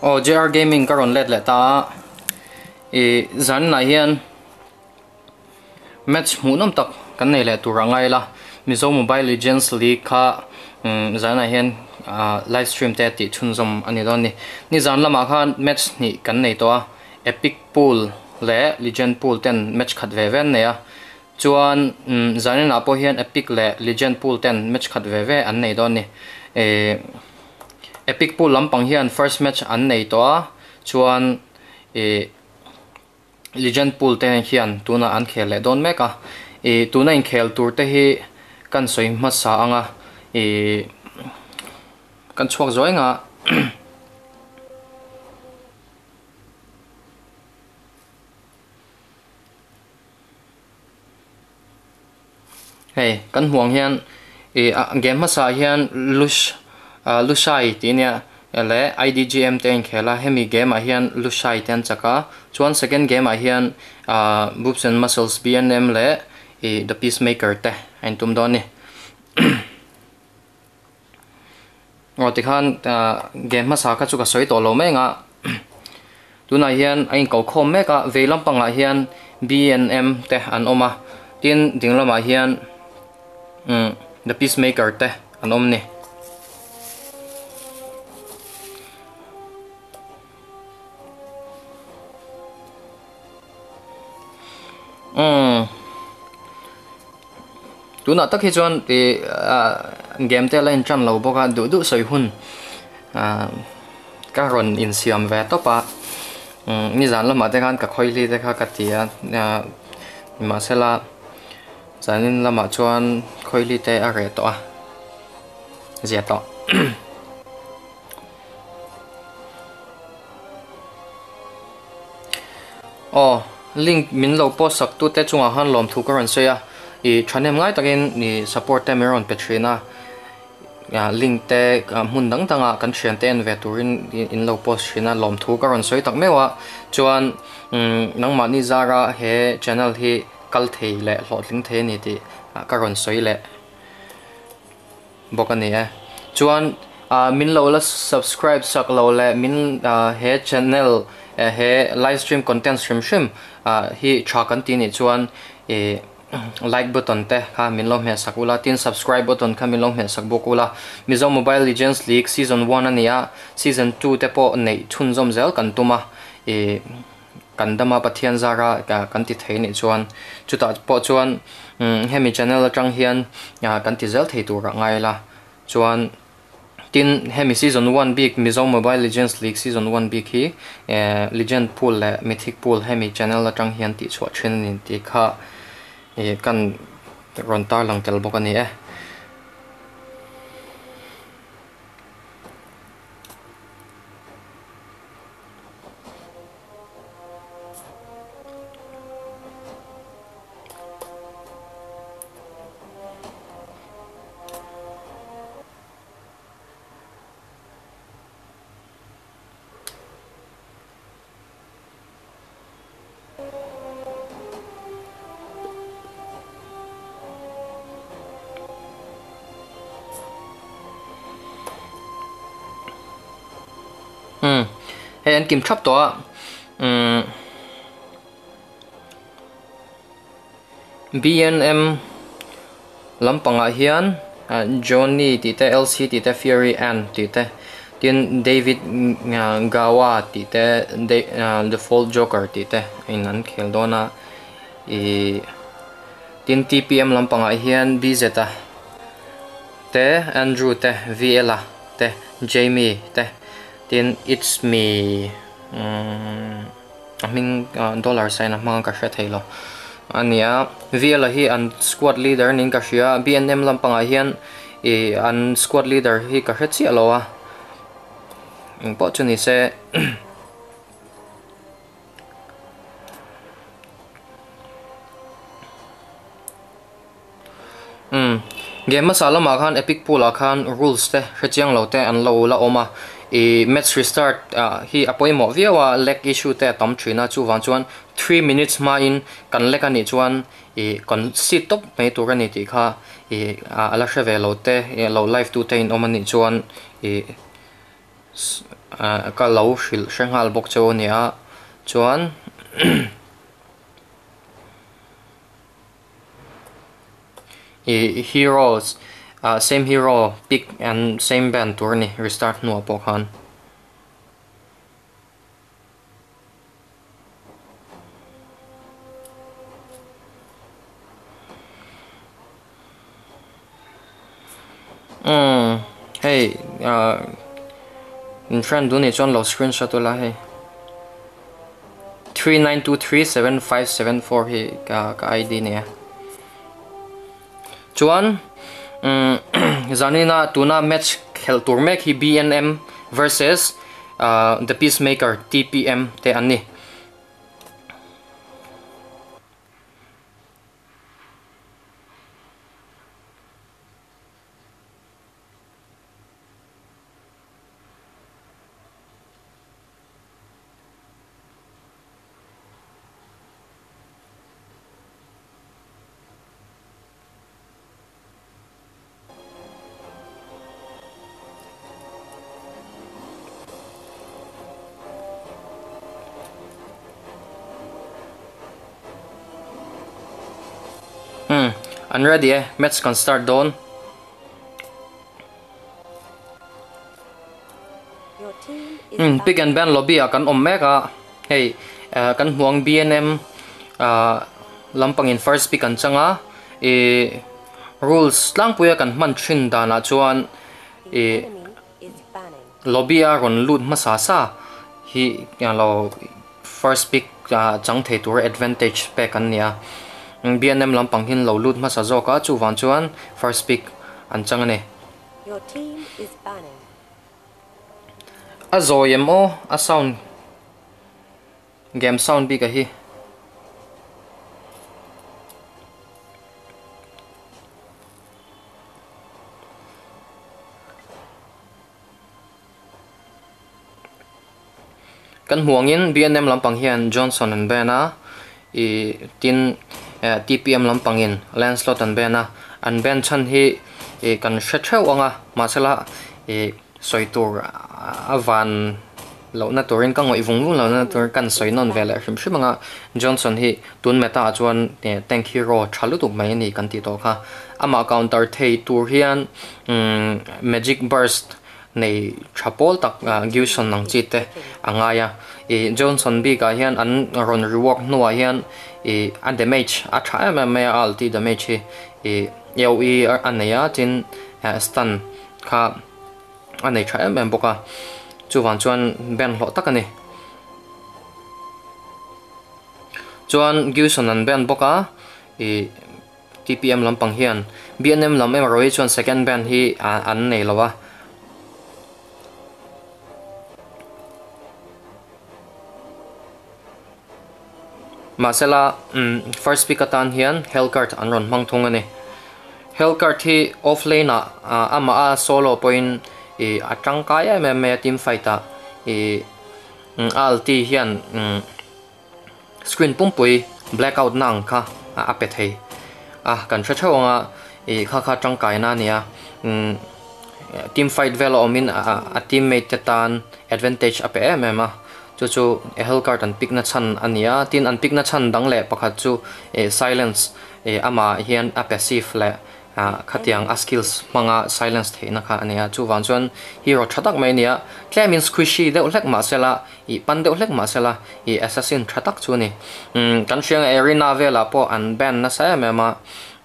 oh JR Gaming còn lại le ta Ý, zan này hiện match mu nam tak kan là le ngay angai la mizo mobile legends league kha. Ừ, zan na hiện à, livestream stream te ti thun zom đó nì. Nì dẫn zan mà khá match nì Cái này tòa epic pool Lẹ legend pool ten match khát ve ven ne ya chuan là apo hian epic lẹ legend pool ten match khat ve anh này đó nì. Ni e epic pool lampang hian first match an nei to chuan e legend pool te hian tuna an khel le don meka e tuna in khel tur te hi kan soi ma sa anga. E kan chuak zoi nga. Hey kan huang hian e game ma sa hian lush lushai ti nia le IDGM ten khela hemi game a hian lushai ten chaka chuan second game a hian uh, boobs and muscles BNM le e the peacemaker te anh tum don ni ngo ti khan game ma sa ka chu ka soi to lo me nga tuna hian ain ko khom me ka velam panga hian BNM te an oma tin dinglama hian um the peacemaker te an om ni ừ tu na tak hi chuan ti game te line chan lo boka du du soi hun. A ka ron in siam ve to pa ni zan lo ma te kan ka khoi li te kha ka ti a ma sela zanin lama chuan khoi li te a re to a zia to oh link min lo post sak tu te chunga han lom thu karan se ya. I thanem ngai takin ni support te meron petrina ya, link te mun dang tanga kan thian te en ve turin in lo post shina lom thu karan soi tak mewa. Chuan mm, nang ma ni zara he channel hi kal thei le hlo tling the ni ti karan soi le. Bokani e eh. chuan min lo la subscribe sak lo le, min he channel Eh, he live stream content stream stream ah, hi tha kan tin ni chuan e like button te, kha min lo me sakula tin subscribe button, kha min lo me sakbukula. mizo mobile legends league season 1 ania season 2 te po nei thun zom zel kan tuma e eh, kan dama pathian zara ka kan ti thei ni chuan. Chuta po chuan mm, hemi channel atang hian ah, kan ti zel thei tur ngai la chuan tin hemi season 1 big mizo mobile legends league season 1 big hi eh, legend pool le mythic pool hemi channel la tang hian ti chwa chen nin ti kha e kan ron tar lang tel bok ani e Ừ. hay anh kiểm chop to ừ. BNM lắm bằng ở uh, à, Johnny thì ta LC thì ta Fury Ann thì ta tin David uh, Gawa thì ta à, The Fall Joker thì ta anh ăn khéo đó na i tin TPM lampanga hian BZ te Andrew te Viela te Jamie te tin it's me. Mm, um, aming uh, dollar sign thấy lo, anh tayo ania ah, là hi an squad leader ning kasya. BNM lang pangahian e an squad leader hi kasya si aloa ah. ang po chuni se. Um game masala ma khan epic pool khan rules te hrechiang lo te an lo la oma e match restart uh, hi apoi mo viawa leg issue te tom thina chu wang chuan. 3 minutes ma in kan lek ani chuan. E kon si top mai tur ani ti kha. E ala hre ve lo te e lo live tu te in omani chuan. E ka lo shil shanghal bok chaw ni a. Chuan heroes. Uh, same hero pick and same band tur ni restart nuwa pawh khan Ừ, hey, uh, in friend do need low screenshot to la hey. 39237574 hi ka ka ID ne. Chuan um zanina tuna match khel tur hi BNM versus uh, the Peacemaker TPM te ani. I'm ready eh. Mets can start doon. Ừ, hmm, pick and ban lobby à kan omega. Ah. Hey, uh, kan huang BNM uh, ah, lampangin first pick kan changa. E rules lang puya kan man thin da na chuan e lobby a ron lut masasa hi ya lo first pick uh, chang thei tur advantage pe kan nia. BNM lampang hin lo lut ma sa zo ka chu wan chuan first pick an chang ne Your team is banning. A zo yem o a sound. Game sound bi ka hi kan huangin BNM lampang hian Johnson and Bena. I tin Eh, TPM lampangin landslot an bena ah. an ben chan hi e kan hre anga ah, masala e soitur avan ah, lo na turin ka ngoi vung lo na tur kan soi non vela hrim hrim anga johnson hi tun meta chuan tank hero thalu tu mai ni kan ti to kha ama counter thei tur hian mm, magic burst nei chapol tak gilson nang chi te angaya e johnson bi ka hian an ron rework nuwa hian e an damage. A tha ma me al ti damage e yo e an ya tin stun. Kha, an nei tha em boka chu wan chuan ben lo tak ani chuan gilson an ben boka e TPM lampang hian. BNM lam em roi chuan second band hi an nei lowa lawa masela um, first pick atan hian hellcart an ron mang thung ani hellcart hi offlane na uh, ama a solo point e atang kaya me me team fight ah, ta e um, mm, alt hian um, screen pumpui blackout nang kha a apet hei. Ah kan thra thawanga e kha kha tang kai na nia um, mm, team fight velo omin a, a teammate tan advantage ape em em a chu chu e eh, card an pick na chan ania. Tin an pick na chan dang le pakhat chu e silence e ama hian a passive le ah, a khatiang a skills manga silence theina kha ania. Chu wan chuan, hero thatak mai nia. Claim in squishy de ulek ma sela, i pan de ulek ma sela, i assassin thatak chu ni. Um kan hriang e arena vela po an ban na sa me ma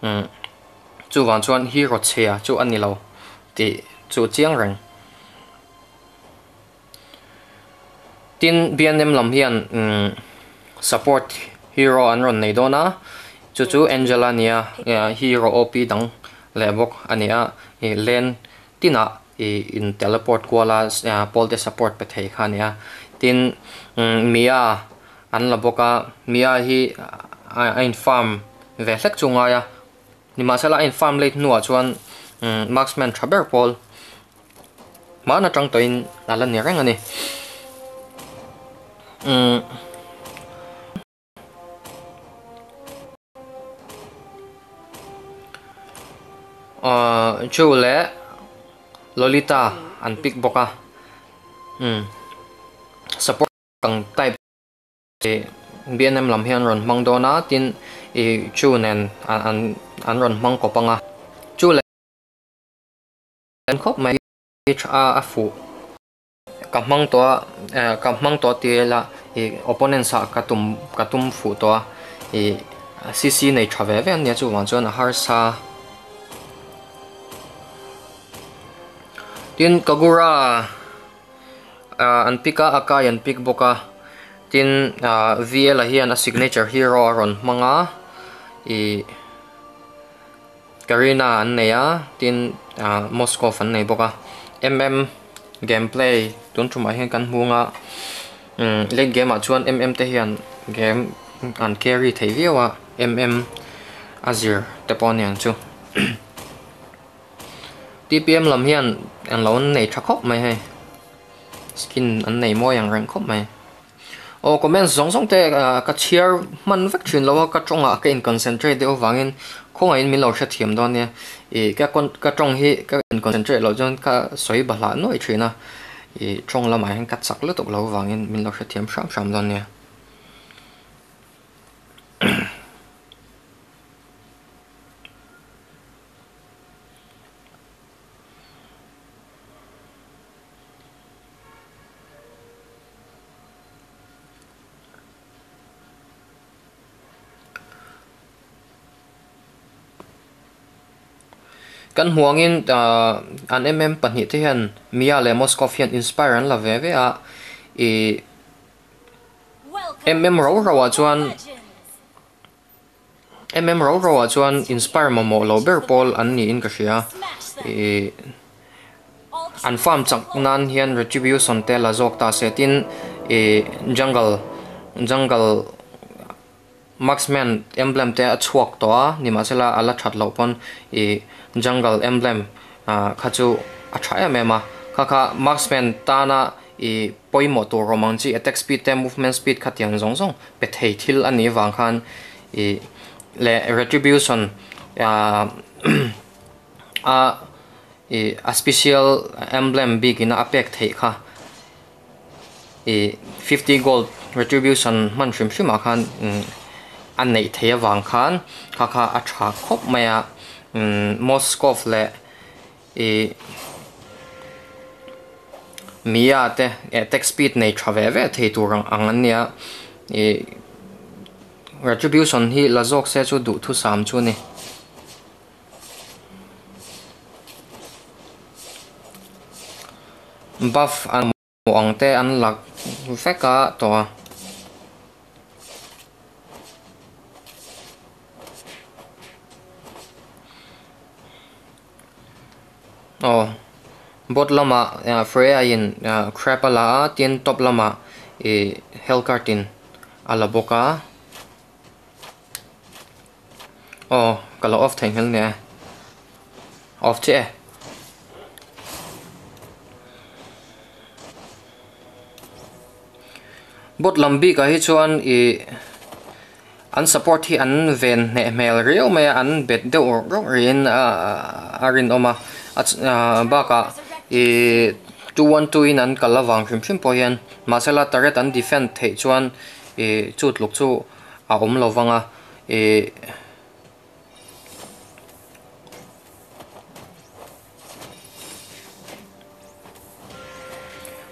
um chu wan chuan hero chea chu anilo ti, chu chiang reng. Tin BNM lam hian um, ừ, support hero an ron nei dona chu chu Angela nia uh, hero OP dang lebok ania e len tina e in teleport kwala uh, polte support pe thei khania tin um, Mia an laboka Mia hi uh, in farm ve hlek chunga ya ni ma sala in farm late nuwa chuan um, ừ, marksman traber pol mana tang toin alan ni rengani Ừ. Ờ, chú lẽ Lolita ăn pick boka. À? Ừ. Support cần tay thì biết em làm hiện rồi mong đó nó tin ý chú nên ăn à, ăn ăn rồi mong có bằng à. Chú lẽ anh khóc mày HR phụ e chu mang ko panga mang to ka mang to ti la opponent sa ka tum ka tum fu to e cc nei thave anh an chú chu wan chuan har sa. Tin kagura à, anh pika akai anh pik boka tin à, uh, VL hian a signature hero ron manga. I Karina anh nei a tin à, Moscow an nei boka MM gameplay tun chuma hian kan hmunga um, lên game a chuan MM te hian game an carry thei viawa MM Azir te pawh niang chu TPM lam hian an lo nei tha khop mai hay. Skin an nei mo yang rang khop mai o comment zong zong te ka chiar man vek thin lo ka chonga ka in concentrate de wangin không ai mình lâu sẽ thiểm đó nè. Ý, các con các trong hệ các con chân chơi lâu chân các xoay bà lá nội chuyện nè. Ý, trong là mày hàng cắt sạc lướt tục lâu vàng nên mình lâu sẽ thiểm sắm sắm đó nè. Kan huangin uh, an mm pahnih te hian mia le moscovian inspiran la ve ve a. E mm ro ro a chuan mm ro ro a chuan inspire mo mo lo ber pol an ni in ka hria. E an farm chak nan hian retribution te la zok ta setin e jungle jungle marksman emblem te a chuak to a ni ma chela ala that lo pon. E jungle emblem a khachu a thaya me ma. Kha kha marksman ta na i poimo to romang chi attack speed te movement speed khatiang zong zong. Pe thei thil ani wang khan i le retribution à, a a, i, a special emblem big in apek thei kha. I 50 gold retribution man shrim shima khan mm, an nei thei wang khan kha kha a tha khop maya Moskov le e mia te e tech speed nei traveve thei tur ang an retribution hi lazok se chu du thu sam chu ni buff an mo ang te an lak veka to Ờ. oh bot lama uh, freya in à, uh, crap ala à tin top lama e hellcartin ala à boka oh kala ờ, off thành hell ne off che bot lambi ka hi chuan e an support hi an ven ne mel rio me an bet de rong rin a arin oma baka. E 212 in an kalawang hrim hrim po hian masala taret an defend thei chuan e chut luk chu a om lo wanga e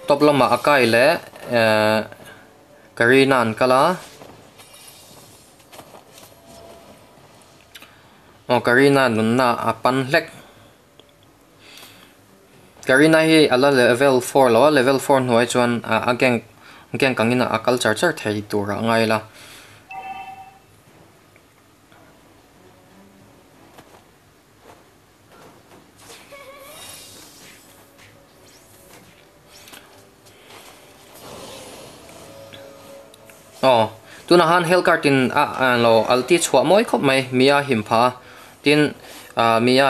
top lama akai le karina an kala. O karina nunna apan hlek Karina hi ala level 4 lo level 4 hnuai chuan, a geng geng kangina a culture char thei tur ngai la. Oh tuna han helkartin a lo alti chua moi khop mai, mia himpa. Tin mia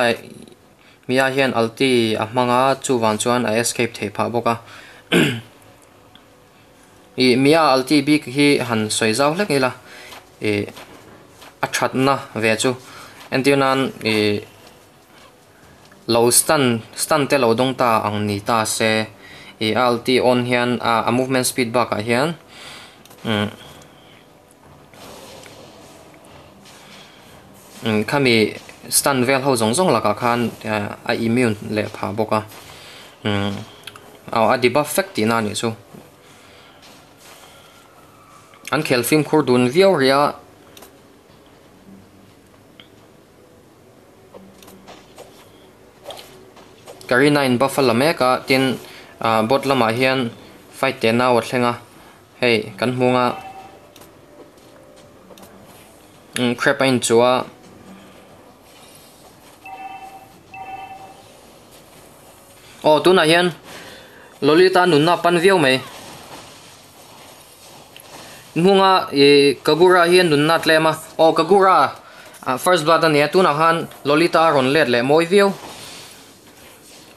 mia hian alti a hmanga chuwan chuan a escape thei pha boka i mia alti bik hi han soi zau hlek ila e a thatna ve chu entiunan e lo stun stun te lo dong ta ang ni ta se e alti on hian a, a movement speed bar ka hian um um kami stand vel ho zong zong laka khan a immune le pha boka um aw a debuff fact ti na ni chu an khel film khur dun viau ria. Karina in Buffalo Meka tin à, uh, bot lama hian fight te na wa thlenga hei ừ, kan hmunga um crap in chua Ồ tu này hian lolita nụ na pan viêu mai hmunga e kagura hian nun na mà. Ồ, kagura. À, first blood này tu na han lolita ron let le moi viêu.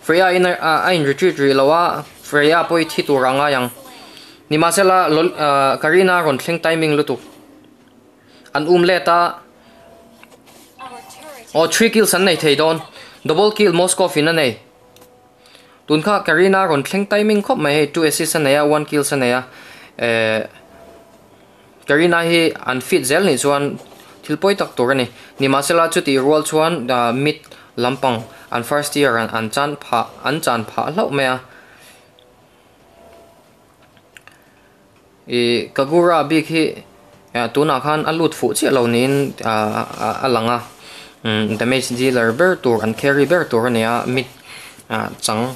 Freya in à, a in retreat ri lawa Freya poi thi tu ranga yang. Ni masela à, Karina ron thleng timing lutu an um le ta o 3 kills an nei thei don double kill Moskov in a nei tun kha Karina ron thleng timing khop mai 2 assist an ya 1 kill san ya eh Karina hi unfit zel ni chuan thilpoi tak tur ni ni masela chu ti roll chuan mid lampang. An first year an an chan pha, an chan pha lo me a e kagura big hi tuna khan alut fu chi lo nin, a a langa hmm, damage dealer ber tur, an carry ber tur ne a, chang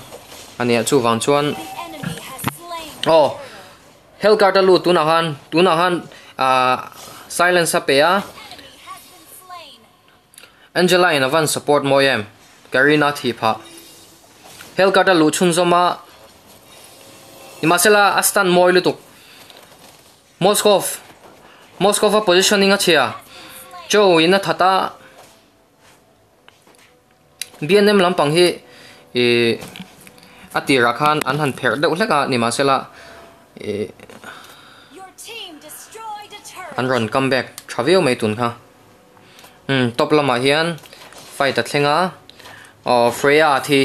anh chang chú chu wang chuan oh tu nào han tu nào han à silence pe a Angela in avan support moyem Karina hell Helkata lu chun zoma Imasela astan moi lu tuk Moskov Moskov a positioning a chia Joe ina thata BNM lampang hi. E ati rakhan an han pher deuh hleka ni masela e an ron come back travel mai tun kha um top lama hian fight a thlenga o Freya thì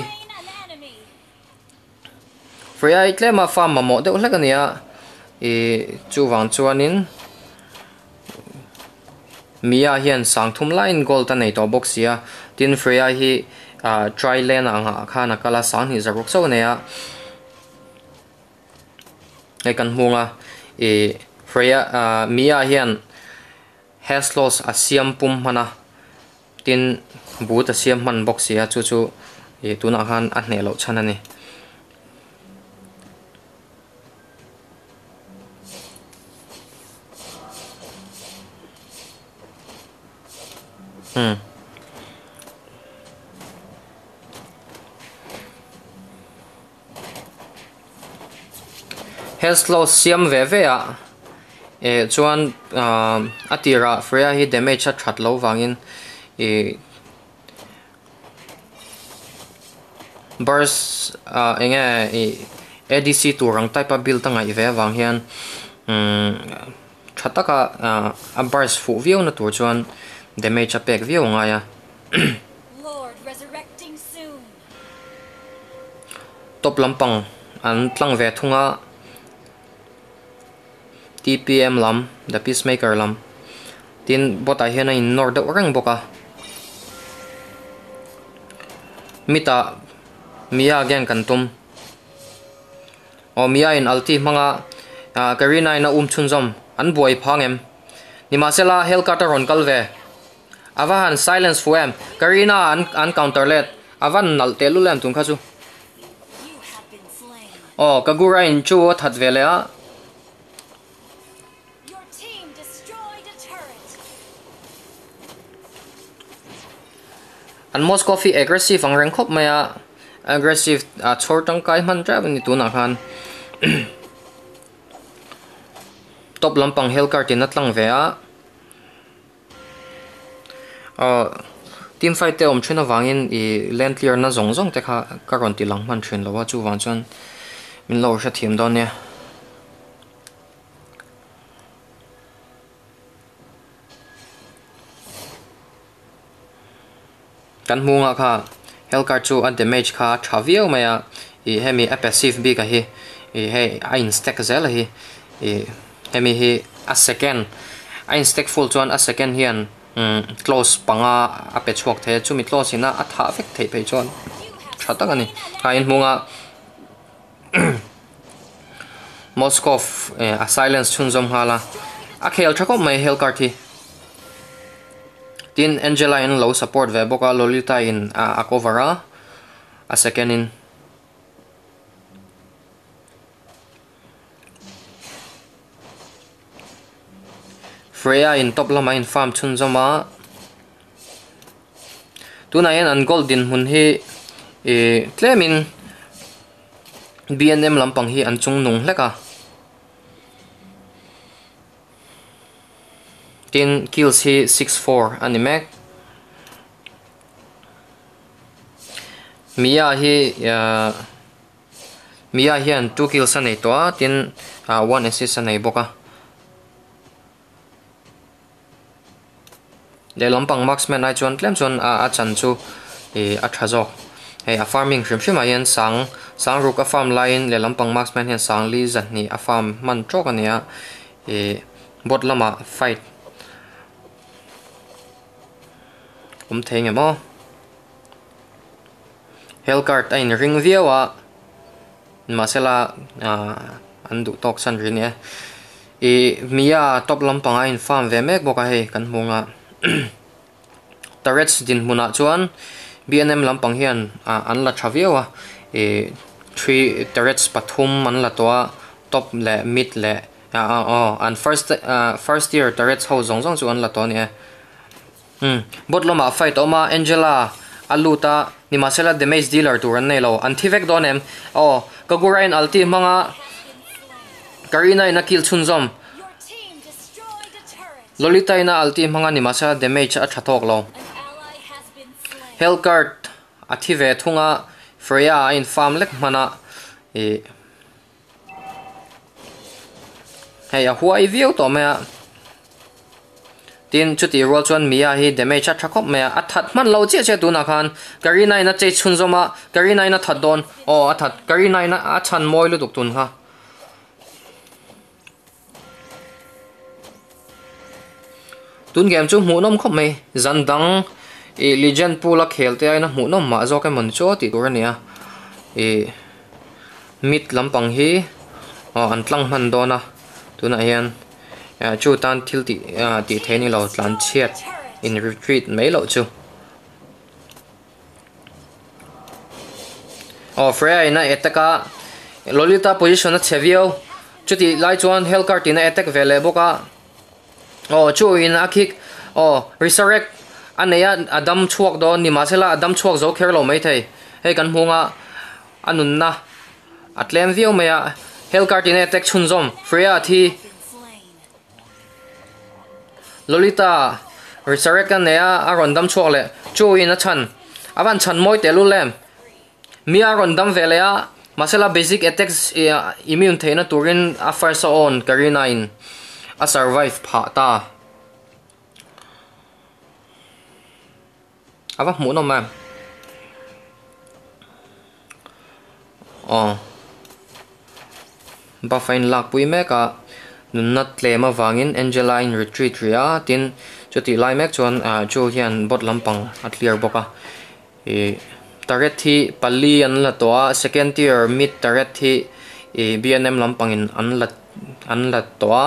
Freya itle ma farm ma mo deuh hlek ania i chu wang chuanin Mia hian sang thum line goal ta nei to box ya tin Freya hi a try lane ang ha khana kala sang ni zaruk so ne a ai kan hunga e Freya Mia hian has loss a siam pum mana tin bu ta siam man box ya chu chu e tu na khan a hne lo chana ni hmm Heslo siam ve ve a. E chuan atira freya hi damage a that lo wangin e bars uh, enge i ADC turang type of build tanga i ve wang hian um thataka uh, a bars fu view na tur chuan damage a pek view nga ya top lampang an tlang ve thunga TPM lam the peacemaker lam tin bota hian in nord rang boka mita mia gen kan tum o mia in alti manga. Uh, karina ina um chun zom. An buai phangem ni masela helkata ron kalve avan silence fuem karina an an counter let. Avan nal te lulem tung khachu o kagura in chu that vele a an Moscow coffee aggressive ang reng khop maya aggressive a chor tang kai man tra ni tu na khan top lampang hel card tin atlang ve a uh, ờ, team fight te om thina wangin i land clear na zong zong te kha karon ti lang man thrin lawa chu wang chan min lo sha thim don ne kan munga kha. Hellcard chu an damage kha thaviau maya i hemi a passive bi ka hi. I he ein stack zel hi. I hemi hi a second. Ein stack full chuan a second hian um close panga a pe chuak the. Chu mi close ina a tha vek thei pe chuan. Tha tak ani. Ka in munga Moskov eh, a silence chun zom hala. A khel thakop mai Hellcard thi tin Angela in low support ve boka Lolita in a, a cover a? A second in. Freya in top lama in farm chun zoma tuna yan an golden hun hi eh, e tlemin BNM lampang hi an chung nung hleka tin kills he 6-4 ani Mia he uh, Mia hian 2 kills anei toa tin uh, 1 assist anei boka. Để le lampang marksman ai chuan tlem chuan à a chú thì à a thazo hay à farming xem shrim ayan sang sang ruk à farm line để le lampang marksman hiện sang li dần ni à farm man chok ania e bot lama fight. Um thế nghe mo Hellcard anh ring viawa masela anh du tóc san rồi e. E mia top lâm bằng anh farm về mấy bộ cái he kan munga turrets din muna ah chuan BNM lampang hian an la Traviwa, e three turrets pathum an la toa top le mid le a à an first uh, first year turrets ho zong zong chu an la to ni e hm botloma fight oma angela aluta ni masela damage dealer turan nei lo. An thivek donem oh kagurain alti manga karina ina kill chunzom Lolita ina alti manga ni masa damage a thatok lo. Hellcart athi ve thunga Freya in farm lek mana e. Hey, a huai view to me tin chuti rol chuan mia hi damage a thakop me a that man lo che che tu na khan Karina na che chun zoma Karina na that don, o a that kari nai na a chan moi lu duk tun ha tun game chu mu nom khop me zan dang e legend pula khelte ai na mu nom ma zo ka mon cho ti tur ania e mit lampang hi, o an tlang man dona tuna hian À, chu tan thil ti à, ti theni lo tlan chiat in retreat mấy lo chu oh ờ, freya ina etaka lolita position na chevio chuti lai chuan, hellcart ina attack vele boka oh ờ, chu in akik oh ờ, resurrect. Aneya adam chuak do ni ma sela adam chuak zo kher lo mai thei he kan hunga anun na. Atlem view maya hell cartin attack chun zom. Freya thi lolita, resurrect aneya aron random chuak le. Chu in a chan. Avan chan moi te lu lem. Mi aron dam velea masela basic attacks immune theina turin a first on karina in a survive pha ta. Ava mu no ma oh. Ba fine lak pui me ka nun nat tle vang wangin in retreat ria, tin chuti lai mek chuan, a chu hian bot lampang, a clear boka e target thi pali an la toa second tier mid target hi e bnm lampang in an la an la toa